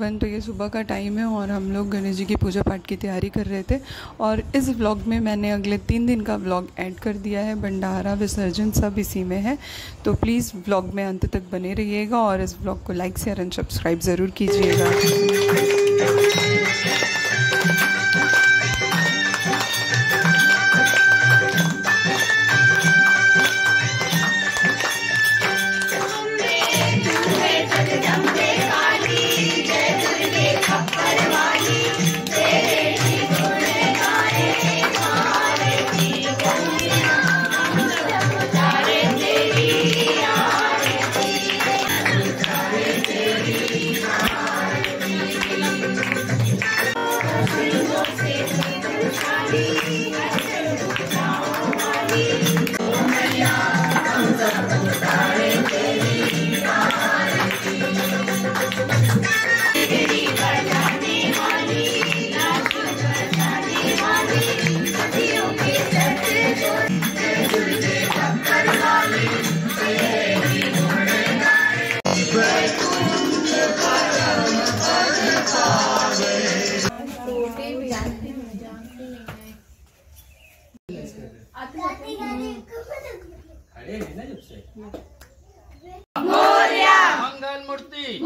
Everyone तो ये सुबह का टाइम है और हम लोग गणेश जी की पूजा पाठ की तैयारी कर रहे थे। और इस व्लॉग में मैंने अगले तीन दिन का व्लॉग ऐड कर दिया है। भंडारा, विसर्जन सब इसी में है। तो प्लीज़ व्लॉग में अंत तक बने रहिएगा और इस व्लॉग को लाइक शेयर एंड सब्सक्राइब ज़रूर कीजिएगा। मंगल मूर्ति।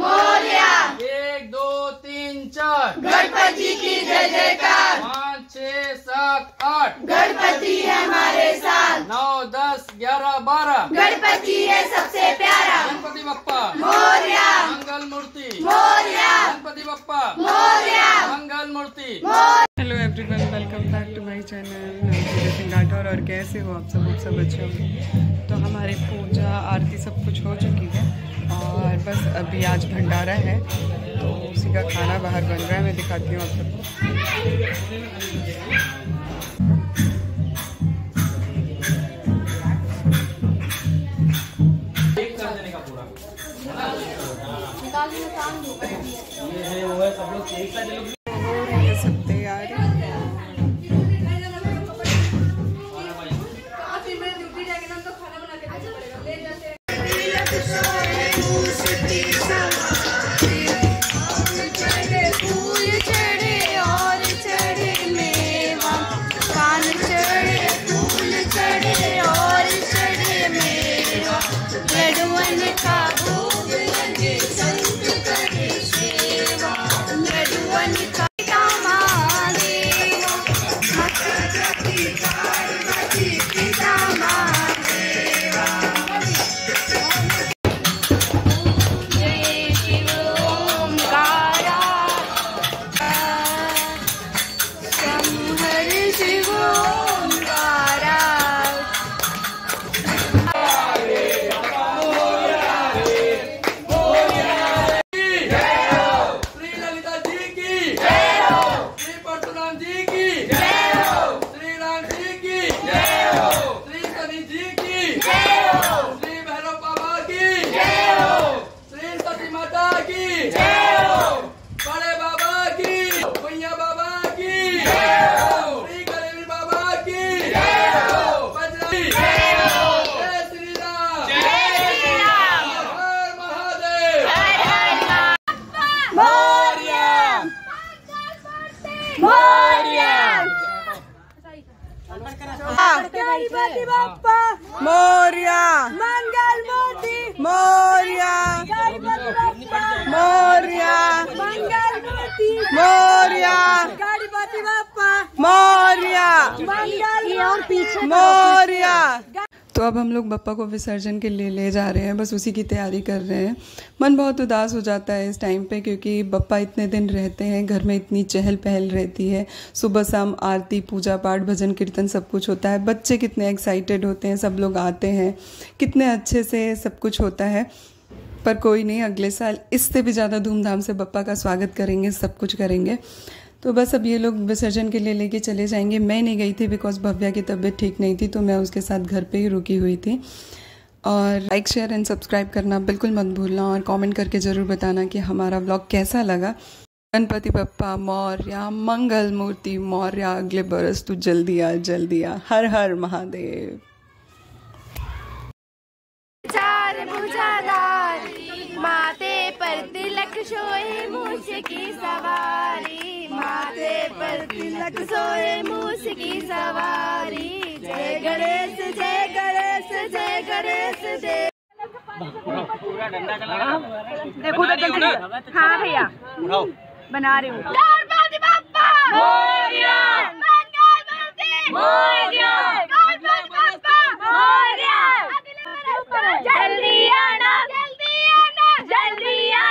एक दो तीन चार। गणपति की जय जयकार। पाँच छः सात आठ। गणपति है हमारे साथ। नौ दस ग्यारह बारह। गणपति है सबसे प्यारा। Ganpati Bappa. Morya. Mangal Murti. Morya. Ganpati Bappa. Morya. Mangal Murti. Hello everyone welcome back to my channel Singh Rathore और कैसे हो आप सब? आप सब अच्छे होंगे? तो हमारी पूजा आरती सब कुछ हो चुकी है और बस अभी आज भंडारा है तो उसी का खाना बाहर बन रहा है मैं दिखाती हूँ आप सबको। एक कर देने का पूरा ये है वो है सब लोग एक साथ ये लोग मोरिया। मंगल मूर्ति मोरिया। मोरिया। मंगल मूर्ति मोरिया। गणपति बापा। मोरिया। मंगल और पीछे मोरिया। तो अब हम लोग बप्पा को विसर्जन के लिए ले जा रहे हैं, बस उसी की तैयारी कर रहे हैं। मन बहुत उदास हो जाता है इस टाइम पे क्योंकि बप्पा इतने दिन रहते हैं, घर में इतनी चहल पहल रहती है। सुबह शाम आरती, पूजा पाठ, भजन कीर्तन सब कुछ होता है। बच्चे कितने एक्साइटेड होते हैं, सब लोग आते हैं। कितने अच्छे से सब कुछ होता है। पर कोई नहीं, अगले साल इससे भी ज़्यादा धूमधाम से बप्पा का स्वागत करेंगे, सब कुछ करेंगे। तो बस अब ये लोग विसर्जन के लिए लेके चले जाएँगे। मैं नहीं गई थी बिकॉज़ भव्या की तबीयत ठीक नहीं थी तो मैं उसके साथ घर पे ही रुकी हुई थी। और लाइक शेयर एंड सब्सक्राइब करना बिल्कुल मत भूलना और कमेंट करके ज़रूर बताना कि हमारा व्लॉग कैसा लगा। गणपति पप्पा मौर्य, मंगल मूर्ति, मौर्य, अगले बरस तू जल्दी आ जल्दी आ। हर हर महादेव। सोए मूस की सवारी माथे पर तिलक सोए मूस की सवारी। जय गणेश जय गणेश जय गणेश जय देखो तो हाँ भैया। बना रही हूँ।